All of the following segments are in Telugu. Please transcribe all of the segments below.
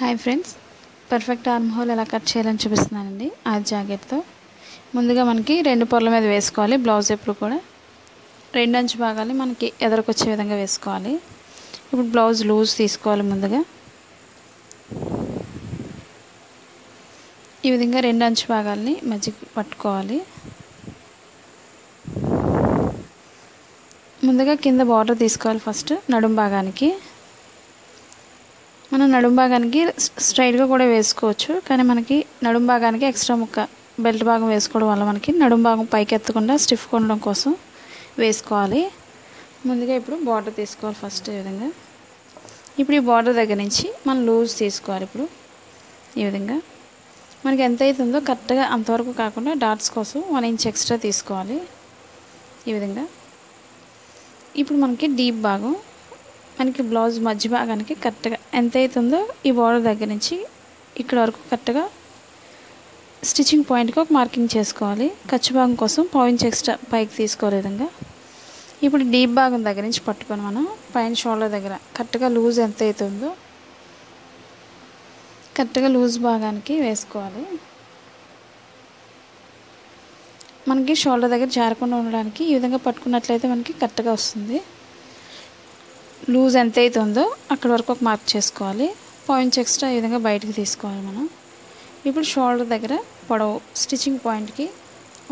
Hi friends. Perfect arm hole ఎలా కట్ చేయాలని చూపిస్తున్నానండి. ఆ జాకెట్తో. ముందుగా మనకి రెండు పొరల మీద వేసుకోవాలి బ్లౌజ్ ఎప్పుడు కూడా. రెండు అంచు భాగాలు మనకి ఎదరకొచ్చే విధంగా వేసుకోవాలి. ఇప్పుడు బ్లౌజ్ లూజ్ తీసుకోవాలి ముందుగా. ఈ విధంగా రెండు అంచు భాగాల్ని మధ్యకి పట్టుకోవాలి. ముందుగా కింద బార్డర్ తీసుకోవాలి ఫస్ట్ నడుం భాగానికి. మనం నడుం భాగానికి స్ట్రైట్గా కూడా వేసుకోవచ్చు. కానీ మనకి నడుం భాగానికి ఎక్స్ట్రా ముక్క బెల్ట్ భాగం వేసుకోవడం వల్ల మనకి నడుం భాగం పైకి ఎత్తకుండా స్టిఫ్ కొనడం కోసం వేసుకోవాలి. ముందుగా ఇప్పుడు బార్డర్ తీసుకోవాలి ఫస్ట్ ఈ విధంగా. ఇప్పుడు ఈ బార్డర్ దగ్గర నుంచి మనం లూజ్ తీసుకోవాలి ఇప్పుడు ఈ విధంగా. మనకి ఎంత అవుతుందో కరెక్ట్గా అంతవరకు కాకుండా డాట్స్ కోసం వన్ ఇంచ్ ఎక్స్ట్రా తీసుకోవాలి ఈ విధంగా. ఇప్పుడు మనకి డీప్ భాగం మనకి బ్లౌజ్ మధ్య భాగానికి కరెక్ట్గా ఎంత అవుతుందో ఈ బార్డర్ దగ్గర నుంచి ఇక్కడ వరకు కరెక్ట్గా స్టిచ్చింగ్ పాయింట్కి ఒక మార్కింగ్ చేసుకోవాలి. ఖర్చు భాగం కోసం పాయింట్స్ ఎక్స్ట్రా పైకి తీసుకోలే విధంగా. ఇప్పుడు డీప్ భాగం దగ్గర నుంచి పట్టుకొని మనం పైన షోల్డర్ దగ్గర కరెక్ట్గా లూజ్ ఎంత అవుతుందో కరెక్ట్గా లూజ్ భాగానికి వేసుకోవాలి. మనకి షోల్డర్ దగ్గర జారకుండా ఉండడానికి ఈ విధంగా పట్టుకున్నట్లయితే మనకి కరెక్ట్గా వస్తుంది. లూజ్ ఎంత అవుతుందో అక్కడ వరకు ఒక మార్క్ చేసుకోవాలి. పాయింట్స్ ఎక్స్ట్రా ఈ విధంగా బయటికి తీసుకోవాలి మనం. ఇప్పుడు షోల్డర్ దగ్గర పొడవు స్టిచ్చింగ్ పాయింట్కి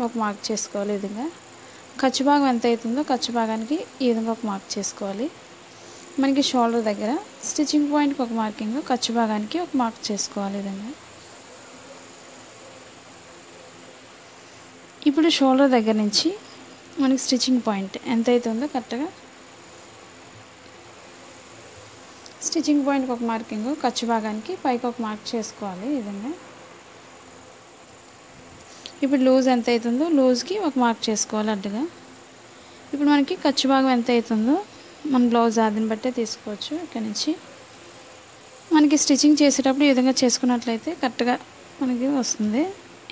ఒక మార్క్ చేసుకోవాలి ఈ విధంగా. ఖర్చు భాగం ఎంత అవుతుందో ఖర్చు భాగానికి ఈ విధంగా ఒక మార్క్ చేసుకోవాలి. మనకి షోల్డర్ దగ్గర స్టిచ్చింగ్ పాయింట్కి ఒక మార్కింగ్ ఖర్చు భాగానికి ఒక మార్క్ చేసుకోవాలి ఈ విధంగా. ఇప్పుడు షోల్డర్ దగ్గర నుంచి మనకి స్టిచ్చింగ్ పాయింట్ ఎంత అవుతుందో కరెక్ట్గా స్టిచ్చింగ్ పాయింట్కి ఒక మార్కింగ్ ఖర్చు భాగానికి పైకి ఒక మార్క్ చేసుకోవాలి ఈ విధంగా. ఇప్పుడు లూజ్ ఎంత అవుతుందో లూజ్కి ఒక మార్క్ చేసుకోవాలి అడ్డుగా. ఇప్పుడు మనకి ఖర్చు భాగం ఎంత అవుతుందో మన బ్లౌజ్ ఆదిని బట్టే తీసుకోవచ్చు ఇక్కడ నుంచి. మనకి స్టిచ్చింగ్ చేసేటప్పుడు ఈ విధంగా చేసుకున్నట్లయితే కరెక్ట్గా మనకి వస్తుంది.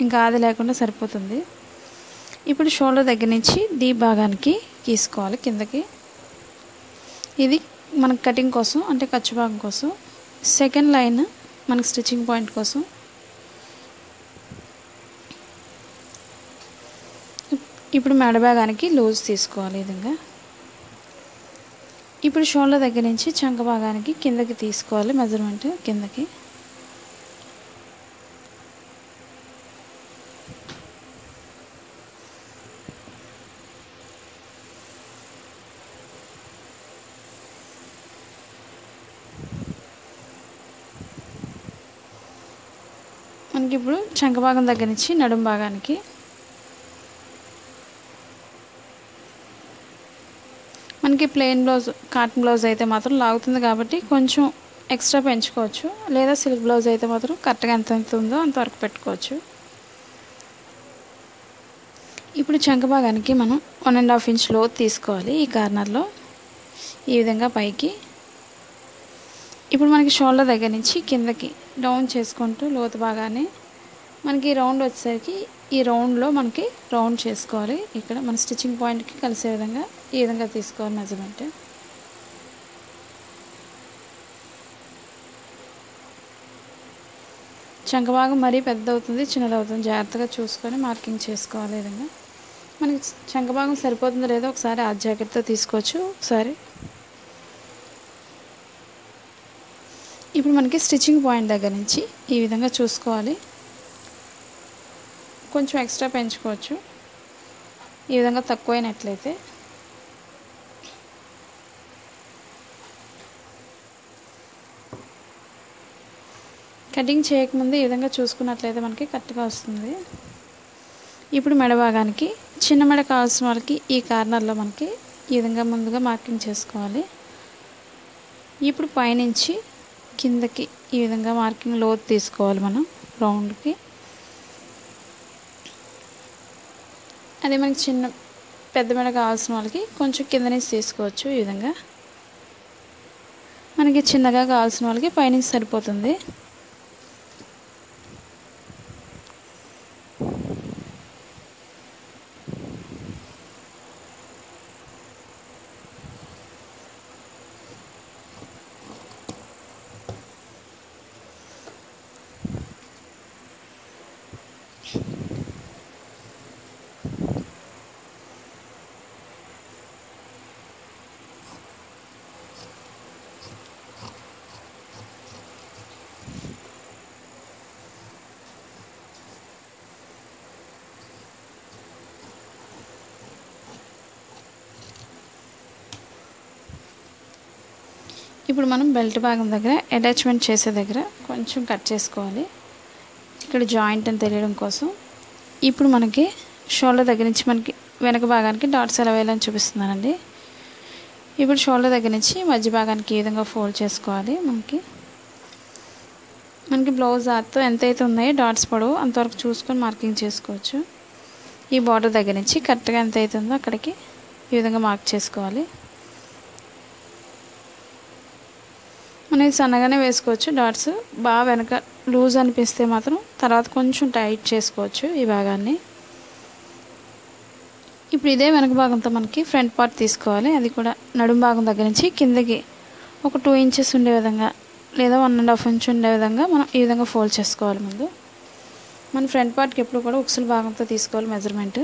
ఇంకా ఆది లేకుండా సరిపోతుంది. ఇప్పుడు షోల్డర్ దగ్గర నుంచి డీప్ భాగానికి గీసుకోవాలి కిందకి. ఇది మనకి కటింగ్ కోసం అంటే ఖర్చు భాగం కోసం. సెకండ్ లైన్ మనకి స్టిచ్చింగ్ పాయింట్ కోసం. ఇప్పుడు మెడ భాగానికి లూజ్ తీసుకోవాలి ఈ విధంగా. ఇప్పుడు షోల్డర్ దగ్గర నుంచి చంక భాగానికి కిందకి తీసుకోవాలి మెజర్మెంట్ కిందకి. మనకి ఇప్పుడు చంకభాగం దగ్గర నుంచి నడుం భాగానికి. మనకి ప్లెయిన్ బ్లౌజ్ కాటన్ బ్లౌజ్ అయితే మాత్రం లాగుతుంది కాబట్టి కొంచెం ఎక్స్ట్రా పెంచుకోవచ్చు. లేదా సిల్క్ బ్లౌజ్ అయితే మాత్రం కరెక్ట్గా ఎంత ఎంత ఉందో అంతవరకు పెట్టుకోవచ్చు. ఇప్పుడు చంక భాగానికి మనం వన్ అండ్ హాఫ్ ఇంచ్ లోతు తీసుకోవాలి ఈ కార్నర్లో. ఈ విధంగా పైకి. ఇప్పుడు మనకి షోల్డర్ దగ్గర నుంచి కిందకి డౌన్ చేసుకుంటూ లోతు బాగానే మనకి రౌండ్ వచ్చేసరికి ఈ రౌండ్లో మనకి రౌండ్ చేసుకోవాలి. ఇక్కడ మన స్టిచ్చింగ్ పాయింట్కి కలిసే విధంగా ఈ విధంగా తీసుకోవాలి మెజర్మెంట్. చంకభాగం మరీ పెద్ద అవుతుంది చిన్నదవుతుంది. జాగ్రత్తగా చూసుకొని మార్కింగ్ చేసుకోవాలి ఈ విధంగా. మనకి చంకభాగం సరిపోతుందో లేదో ఒకసారి ఆ జాకెట్తో తీసుకోవచ్చు. ఒకసారి ఇప్పుడు మనకి స్టిచ్చింగ్ పాయింట్ దగ్గర నుంచి ఈ విధంగా చూసుకోవాలి. కొంచెం ఎక్స్ట్రా పెంచుకోవచ్చు. ఈ విధంగా తక్కువైనట్లయితే. కటింగ్ చేయకముందు ఈ విధంగా చూసుకున్నట్లయితే మనకి కరెక్ట్గా వస్తుంది. ఇప్పుడు మెడ భాగానికి చిన్న మెడ కావాల్సిన వాళ్ళకి ఈ కార్నర్లో మనకి ఈ విధంగా ముందుగా మార్కింగ్ చేసుకోవాలి. ఇప్పుడు పైనుంచి కిందకి ఈ విధంగా మార్కింగ్ లోతు తీసుకోవాలి మనం రౌండ్కి అదే మనకి చిన్న పెద్ద మెడ కావాల్సిన వాళ్ళకి కొంచెం కింద నుంచి తీసుకోవచ్చు ఈ విధంగా. మనకి చిన్నగా కావాల్సిన వాళ్ళకి పైనుంచి సరిపోతుంది. ఇప్పుడు మనం బెల్ట్ భాగం దగ్గర అటాచ్మెంట్ చేసే దగ్గర కొంచెం కట్ చేసుకోవాలి. ఇక్కడ జాయింట్ అని తెలియడం కోసం. ఇప్పుడు మనకి షోల్డర్ దగ్గర నుంచి మనకి వెనక భాగానికి డాట్స్ ఎలా వేయాలని చూపిస్తున్నానండి. ఇప్పుడు షోల్డర్ దగ్గర నుంచి మధ్య భాగానికి ఈ విధంగా ఫోల్డ్ చేసుకోవాలి మనకి? మనకి బ్లౌజ్ ఆర్తో ఎంతైతే ఉన్నాయో డాట్స్ పొడవు అంతవరకు చూసుకొని మార్కింగ్ చేసుకోవచ్చు. ఈ బార్డర్ దగ్గర నుంచి కరెక్ట్గా ఎంత అవుతుందో అక్కడికి ఈ విధంగా మార్క్ చేసుకోవాలి. అనేది సన్నగానే వేసుకోవచ్చు. డాట్స్ బాగా వెనక లూజ్ అనిపిస్తే మాత్రం తర్వాత కొంచెం టైట్ చేసుకోవచ్చు ఈ భాగాన్ని. ఇప్పుడు ఇదే వెనక భాగంతో మనకి ఫ్రంట్ పార్ట్ తీసుకోవాలి. అది కూడా నడుము భాగం దగ్గర నుంచి కిందకి ఒక టూ ఇంచెస్ ఉండే విధంగా లేదా వన్ అండ్ హాఫ్ ఇంచ్ ఉండే విధంగా మనం ఈ విధంగా ఫోల్డ్ చేసుకోవాలి ముందు. మన ఫ్రంట్ పార్ట్కి ఎప్పుడు కూడా ఉక్సుల భాగంతో తీసుకోవాలి మెజర్మెంట్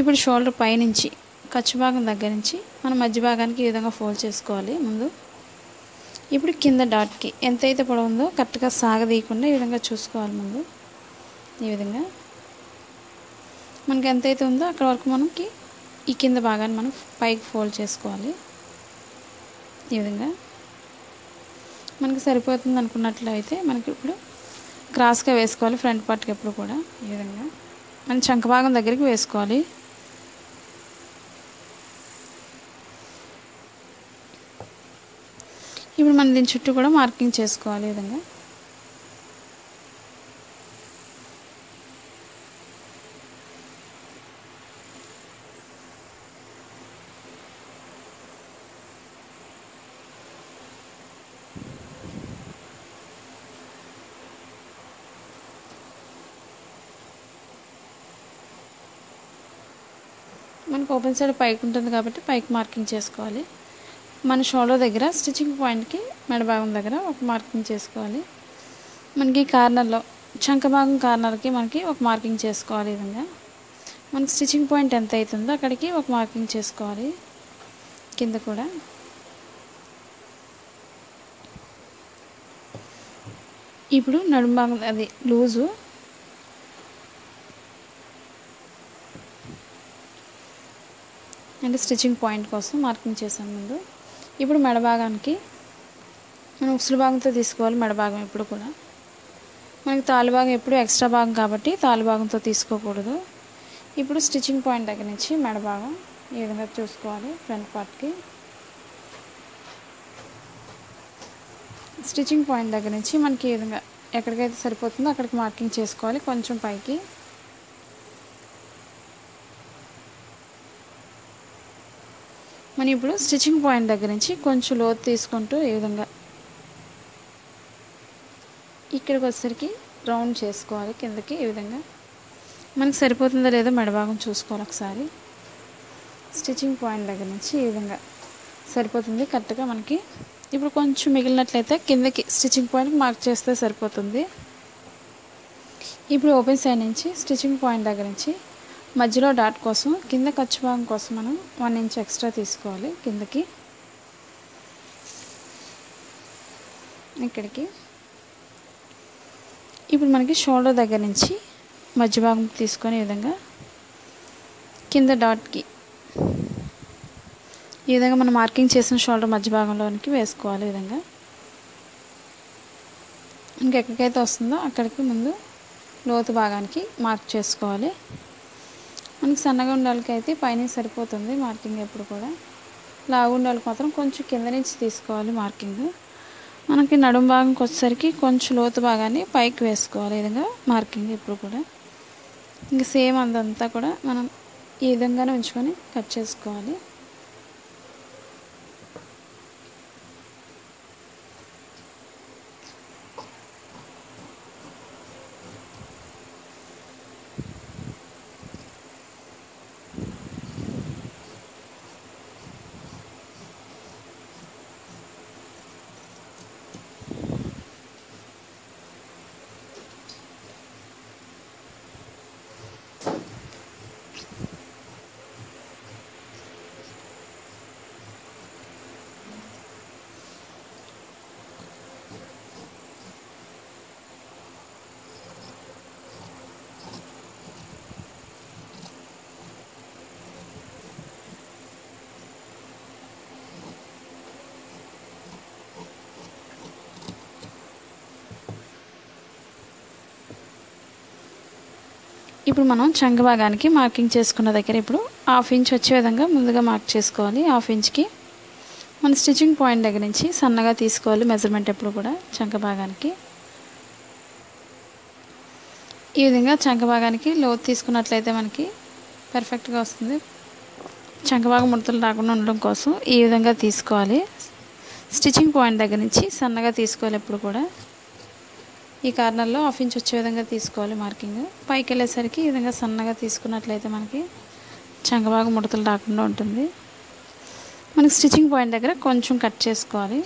ఇప్పుడు షోల్డర్ పైనుంచి ఖర్చు భాగం దగ్గర నుంచి మనం మధ్య భాగానికి ఈ విధంగా ఫోల్డ్ చేసుకోవాలి. ముందు ఇప్పుడు కింద డాట్కి ఎంతైతే పొడవు ఉందో కరెక్ట్గా సాగదీయకుండా ఈ విధంగా చూసుకోవాలి ముందు. ఈ విధంగా మనకి ఎంతైతే ఉందో అక్కడ వరకు మనకి ఈ కింద భాగాన్ని మనం పైకి ఫోల్డ్ చేసుకోవాలి. ఈ విధంగా మనకి సరిపోతుంది అనుకున్నట్లయితే మనకి ఇప్పుడు క్రాస్గా వేసుకోవాలి ఫ్రంట్ పార్ట్కి ఎప్పుడు కూడా. ఈ విధంగా మన చంక భాగం దగ్గరికి వేసుకోవాలి. ఇప్పుడు మనం దీని చుట్టూ కూడా మార్కింగ్ చేసుకోవాలి విధంగా మనకు ఓపెన్ సైడ్ పైకి ఉంటుంది కాబట్టి పైకి మార్కింగ్ చేసుకోవాలి. మన షోల్డర్ దగ్గర స్టిచ్చింగ్ పాయింట్కి మెడభాగం దగ్గర ఒక మార్కింగ్ చేసుకోవాలి. మనకి కార్నర్లో చంక భాగం కార్నర్కి మనకి ఒక మార్కింగ్ చేసుకోవాలి ఈ విధంగా. మనకి స్టిచ్చింగ్ పాయింట్ ఎంత అవుతుందో అక్కడికి ఒక మార్కింగ్ చేసుకోవాలి. కింద కూడా. ఇప్పుడు నడుము భాగం అది లూజు. అంటే స్టిచ్చింగ్ పాయింట్ కోసం మార్కింగ్ చేశాను ముందు. ఇప్పుడు మెడ భాగానికి మనం ఉసులు భాగంతో తీసుకోవాలి మెడ భాగం ఎప్పుడు కూడా. మనకి తాలు భాగం ఎప్పుడు ఎక్స్ట్రా భాగం కాబట్టి తాలు భాగంతో తీసుకోకూడదు. ఇప్పుడు స్టిచ్చింగ్ పాయింట్ దగ్గర నుంచి మెడ భాగం ఈ విధంగా చూసుకోవాలి ఫ్రంట్ పార్ట్కి. స్టిచ్చింగ్ పాయింట్ దగ్గర నుంచి మనకి ఈ విధంగా ఎక్కడికైతే సరిపోతుందో అక్కడికి మార్కింగ్ చేసుకోవాలి. కొంచెం పైకి. మనం ఇప్పుడు స్టిచ్చింగ్ పాయింట్ దగ్గర నుంచి కొంచెం లోతు తీసుకుంటూ ఈ విధంగా ఇక్కడికి వచ్చేసరికి రౌండ్ చేసుకోవాలి కిందకి ఈ విధంగా. మనకి సరిపోతుందో లేదో మెడభాగం చూసుకోవాలి ఒకసారి. స్టిచ్చింగ్ పాయింట్ దగ్గర నుంచి ఈ విధంగా సరిపోతుంది కరెక్ట్గా మనకి. ఇప్పుడు కొంచెం మిగిలినట్లయితే కిందకి స్టిచ్చింగ్ పాయింట్ మార్క్ చేస్తే సరిపోతుంది. ఇప్పుడు ఓపెన్ సైడ్ నుంచి స్టిచ్చింగ్ పాయింట్ దగ్గర నుంచి మధ్యలో డాట్ కోసం కింద ఖర్చు భాగం కోసం మనం వన్ ఇంచ్ ఎక్స్ట్రా తీసుకోవాలి కిందకి. ఇక్కడికి. ఇప్పుడు మనకి షోల్డర్ దగ్గర నుంచి మధ్య భాగం తీసుకొని విధంగా కింద డాట్కి ఈ విధంగా మనం మార్కింగ్ చేసిన షోల్డర్ మధ్య భాగంలోనికి వేసుకోవాలి ఈ విధంగా. ఇంకెక్కడికైతే వస్తుందో అక్కడికి ముందు లోతు భాగానికి మార్క్ చేసుకోవాలి. మనకి సన్నగా ఉండాలికి అయితే పైన సరిపోతుంది మార్కింగ్ ఎప్పుడు కూడా. లావు మాత్రం కొంచెం కింద నుంచి తీసుకోవాలి మార్కింగ్. మనకి నడుం భాగంకి వచ్చేసరికి కొంచెం లోతు భాగాన్ని పైకి వేసుకోవాలి ఈ విధంగా మార్కింగ్ ఎప్పుడు కూడా. ఇంకా సేమ్ అందంతా కూడా మనం ఈ విధంగానే ఉంచుకొని కట్ చేసుకోవాలి. ఇప్పుడు మనం చంక భాగానికి మార్కింగ్ చేసుకున్న దగ్గర ఇప్పుడు హాఫ్ ఇంచ్ వచ్చే విధంగా ముందుగా మార్క్ చేసుకోవాలి. హాఫ్ ఇంచ్కి మన స్టిచ్చింగ్ పాయింట్ దగ్గర నుంచి సన్నగా తీసుకోవాలి మెజర్మెంట్ ఎప్పుడు కూడా చంక భాగానికి. ఈ విధంగా చంక భాగానికి లోతు తీసుకున్నట్లయితే మనకి పర్ఫెక్ట్గా వస్తుంది. చంకభాగం ముడతలు రాకుండా ఉండడం కోసం ఈ విధంగా తీసుకోవాలి. స్టిచ్చింగ్ పాయింట్ దగ్గర నుంచి సన్నగా తీసుకోవాలి ఎప్పుడు కూడా. ఈ కార్నర్లో హాఫ్ ఇంచ్ వచ్చే విధంగా తీసుకోవాలి మార్కింగ్. పైకి వెళ్ళేసరికి ఈ విధంగా సన్నగా తీసుకున్నట్లయితే మనకి చంక ముడతలు రాకుండా ఉంటుంది. మనకి స్టిచ్చింగ్ పాయింట్ దగ్గర కొంచెం కట్ చేసుకోవాలి.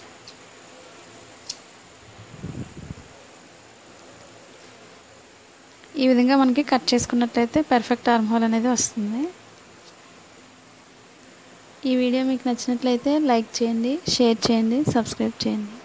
ఈ విధంగా మనకి కట్ చేసుకున్నట్లయితే పర్ఫెక్ట్ ఆర్మ్ హోల్ అనేది వస్తుంది. ఈ వీడియో మీకు నచ్చినట్లయితే లైక్ చేయండి షేర్ చేయండి సబ్స్క్రైబ్ చేయండి.